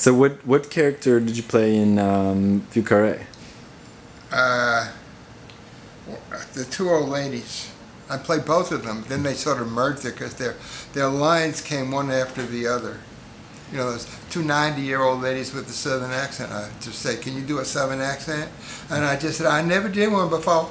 So what what character did you play in um, Uh, the two old ladies. I played both of them. Then they sort of merged it because their their lines came one after the other. You know, those two 90-year-old ladies with the southern accent. I just say, "Can you do a southern accent?" And I just said, "I never did one before."